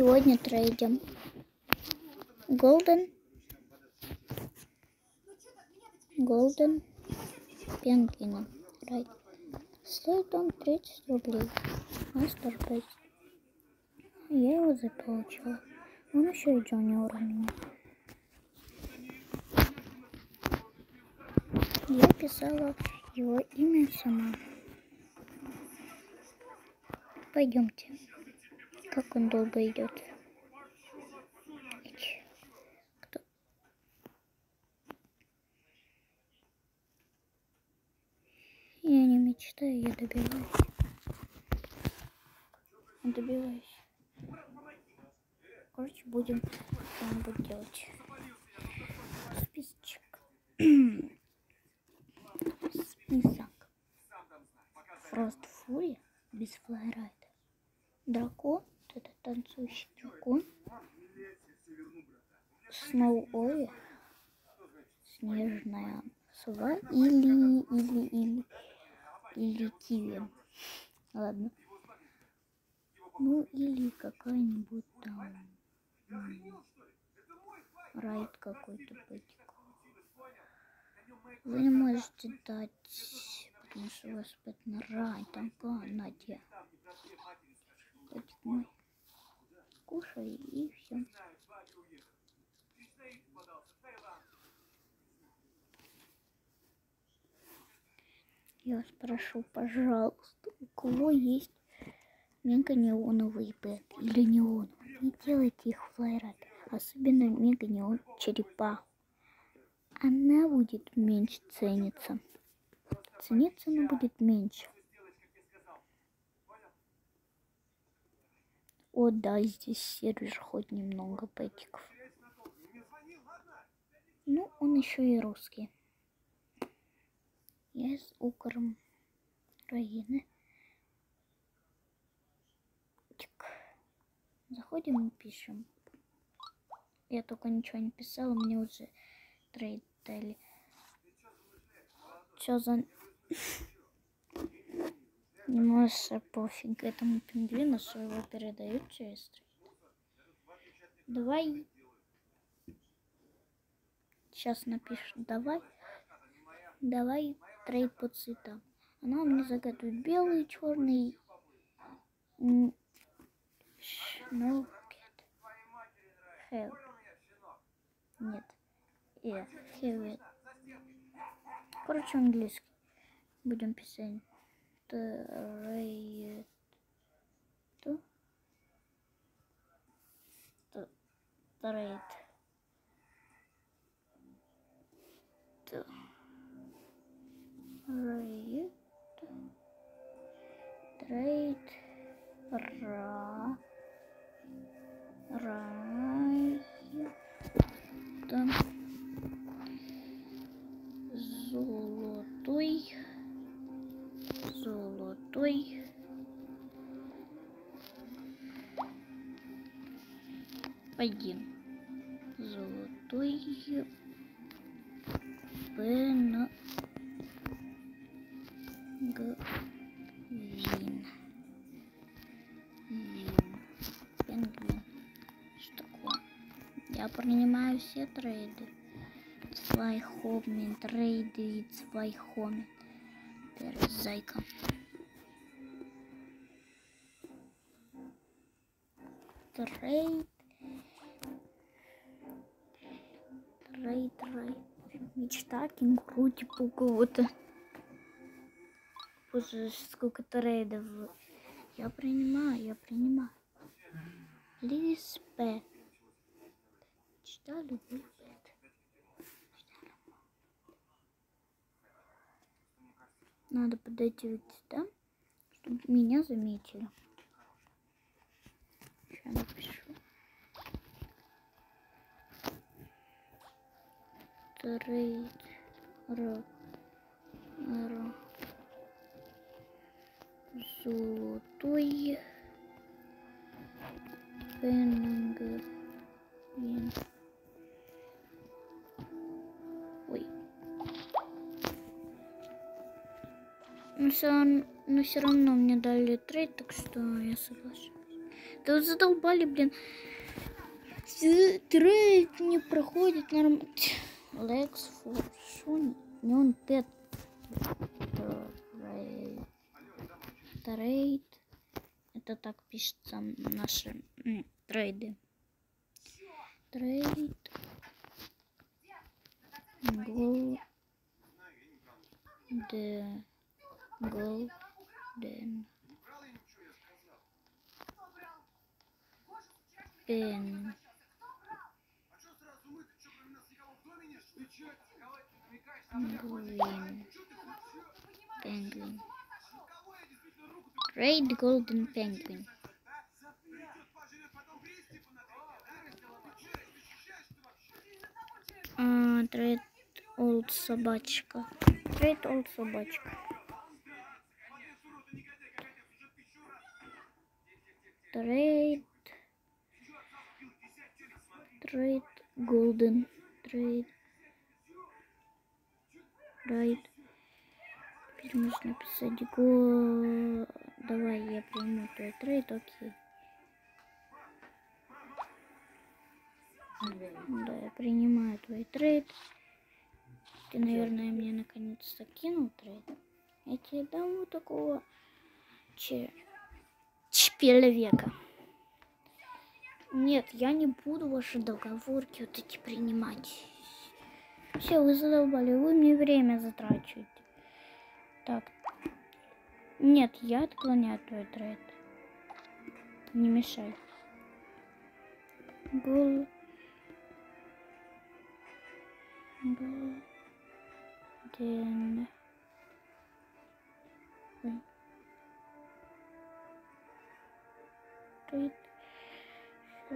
Сегодня трейдим. Голден. Голден. Пингвина. Райт. Стоит он 30 рублей. Мастер бейс. Я его заполучила. Он еще и джуниор у меня. Я писала его имя сама. Пойдемте. Как он долго идет. Я не мечтаю, я добиваюсь. Добиваюсь. Короче, будем что-нибудь делать. Списочек. Список. Фрост Фури без флайрайда. Дракон, вот этот танцующий дракон. Сноу Ови. Снежная сова или, или, или, или киви. Ладно. Ну, или какая-нибудь там райд какой-то пэтик. Вы не можете дать, потому что у вас на райд, там Надя. Котик. Кушай и все. Я спрошу, пожалуйста, у кого есть мега неоновый бэк или неоновый? Не делайте их флайрайд, особенно мега неон черепа. Она будет меньше цениться. Цениться она будет меньше. О, да, здесь сервер хоть немного пэтиков. Ну, он еще и русский. Я из Украины. Чик. Заходим и пишем. Я только ничего не писала, мне уже трейд дали. Чё за... Маша пофиг этому пингвину, что его передают через трейд. Давай. Сейчас напишу. Давай. Давай трейд по цветам. Она мне загадывает белый, черный. М, ш- No get. Hell. Нет. Э, hell. Короче, английский. Будем писать. Трейд. Что? Т- Трейд. Т- Трейд. Трейд. Ра. Райд. Принимаю все трейды. Свайхомен, трейды, свайхомен. Теперь зайка. Трейд. Трейд, трейд. Мечта кенгуру типа у кого-то. Боже, сколько трейдов. Я принимаю, я принимаю. Лиспет. Мечта любви. Надо подойти вот сюда, чтобы меня заметили. Сейчас напишу. Трейд. Р. Золотой. Пенгвин. Но все, но все равно мне дали трейд, так что я соглашусь. Да вот задолбали, блин. Трейд не проходит нормально. Лекс Форшун. Не он пет. Трейд. Это так пишется наши трейды. Трейд. Гол. Д. Гол. Ден. Брал я ничего, я сказал. Пен. А что сразу мы? Ты что, кроме нас никого в доме нет? Ты что, кого ты намекаешь? Там меня Пингвин. Что ты хочешь? Пингвин. Ну кого я действительно руку ты Трейд Голден Пингвин. придет, пожрет, потом грязь типа на третье, да? Ты что, защищаешь ты вообще? А, трейд Олд собачка. Трейд Олд собачка. Трейд. Trade Golden. Trade. Trade. Теперь можно написать го. Давай я приму твой трейд, окей. Да, я принимаю твой трейд. Ты, наверное, мне наконец-то кинул трейд. Я тебе дам вот такого че... человека. Нет, я не буду ваши договорки вот эти принимать. Все, вы задолбали, вы мне время затрачиваете. Так. Нет, я отклоняю твой трейд. Не мешай. Гол. Голден. Ой.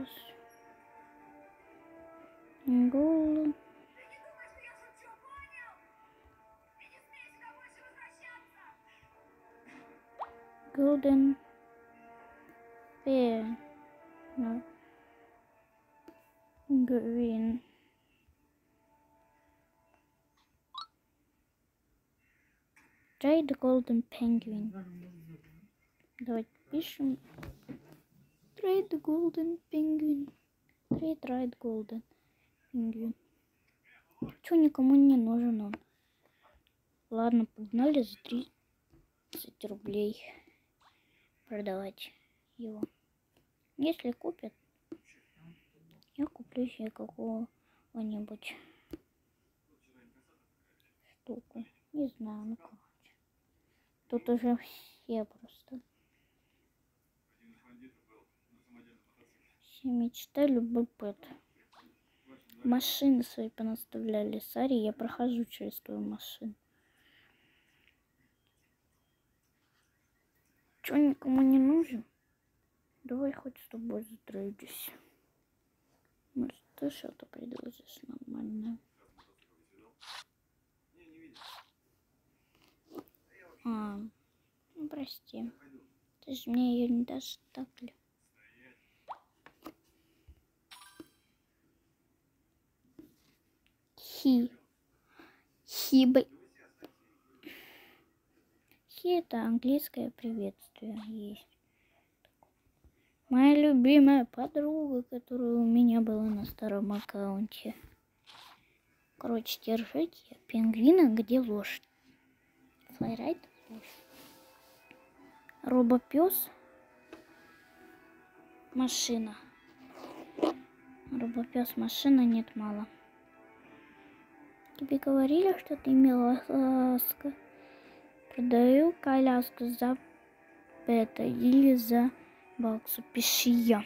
Сейчас. Гол. Golden Bear. No. Green. Trade Golden Penguin. Давайте пишем. Trade Golden Penguin. Trade Trade Golden Penguin. Чё никому не нужен он? Ладно, погнали за 30 рублей продавать его. Если купят, я куплю себе какого-нибудь штуку. Не знаю, ну короче. Тут уже все просто. Мечта, любой пэт. Машины свои понаставляли. Сари, я прохожу через твою машину. Чё, никому не нужен? Давай хоть с тобой затрейдись. Может, ты что-то предложишь нормальное? А, ну прости. Ты же мне ее не дашь так ли? Хи. Хибы. Хи это английское приветствие есть. Моя любимая подруга, которая у меня была на старом аккаунте. Короче, держите пингвина, где лошадь. Флайрайд лошадь. Робопес. Машина. Робопес, машина нет мало. Тебе говорили, что ты имела ласка? Продаю коляску за это или за баксу. Пиши я.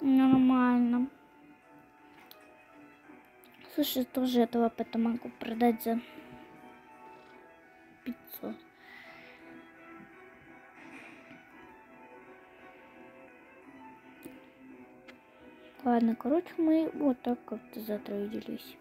Нормально. Слушай, тоже этого пэта могу продать за 500. Ладно, короче, мы вот так как-то затрудились.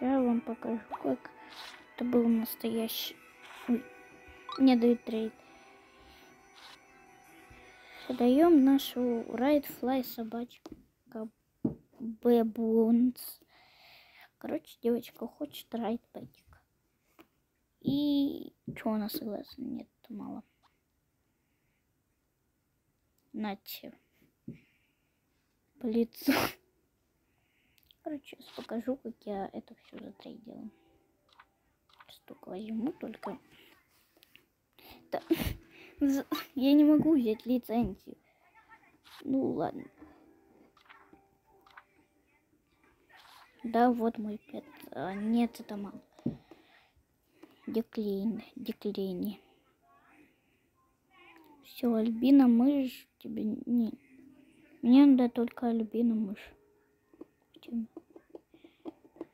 Сейчас я вам покажу, как это был настоящий... Ой, мне дают трейд. Продаем нашу ride fly собачку. Бэбунс. Короче, девочка хочет ride петик. И что она согласна? Нет, мало. Нате. По лицу. Короче, сейчас покажу, как я это все затрейдила. Столько возьму только. Да. Я не могу взять лицензию. Ну ладно. Да, вот мой пет. А, нет, это мало. Деклейн, деклейни. Все, Альбина мышь тебе не. Мне надо только Альбина мышь. Тем-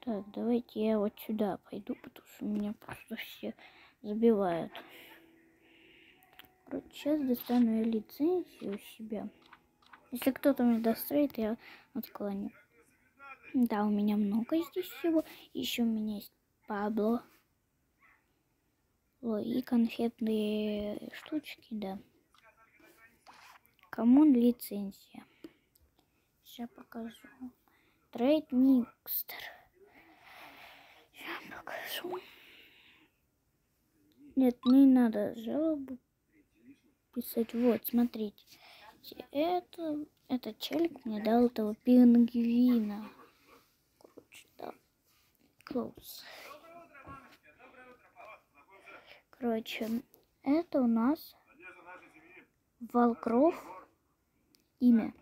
Так, давайте я вот сюда пойду, потому что меня просто все забивают. Короче, сейчас достану я лицензию у себя. Если кто-то мне достроит, я отклоню. Да, у меня много здесь всего. Еще у меня есть Пабло. Ой, и конфетные штучки, да. Кому лицензия? Сейчас покажу. Трейд Никстер. Сейчас покажу. Нет, не надо жалобу писать. Вот, смотрите. Это, этот челик мне дал этого пингвина. Короче, да. Close. Короче, это у нас Волкров имя.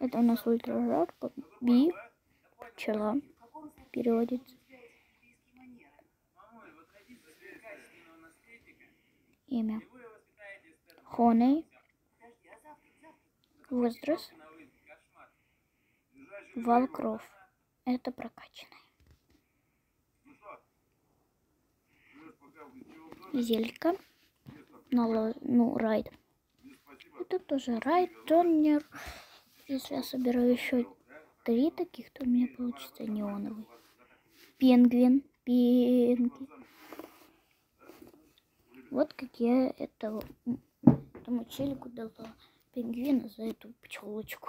Это у нас ультражарка. Би. Пчела. Переводится. Имя. Хоней. Возраст. Волкров. Это прокачанный. Зелька. Ну, райд. Это тоже райд, тонер. Если я соберу еще три таких, то у меня получится неоновый. Пингвин. Пингвин. Вот как я этого м, этому челику дала пингвина за эту пчелочку.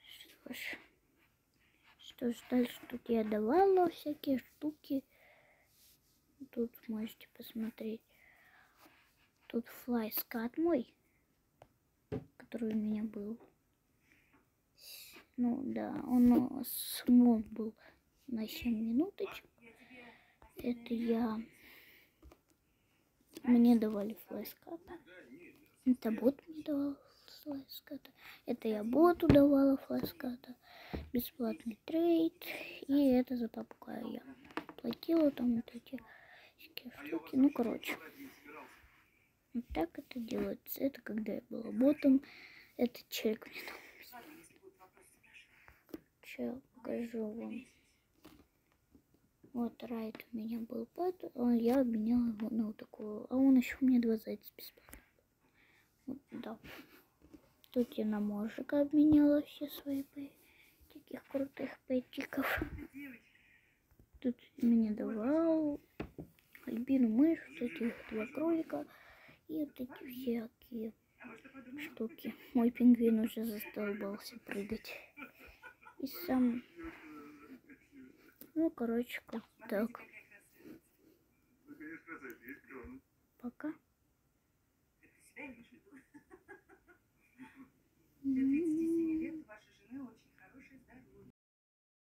Что ж, что ж дальше тут я давала всякие штуки. Тут можете посмотреть. Тут флайскат мой, который у меня был. Ну да, он смог был на 7 минуточек. Это я... Мне давали флайската. Это бот мне давал флайската. Это я боту давала флайската. Бесплатный трейд. И это за попугая я платила там вот эти штуки. Ну, короче. Вот так это делается. Это когда я была ботом. Это человек мне. Сейчас покажу вам. Вот райд у меня был пэт, а я обменяла его на вот такую. А он еще мне два зайца бесплатно. Вот, да. Тут я на можика обменяла все свои таких крутых пэтиков. Тут мне давал альбину мышь, вот этих два кролика и вот эти всякие штуки. Мой пингвин уже застолбался прыгать. И сам... Ну, короче, как так. Пока. Mm -hmm.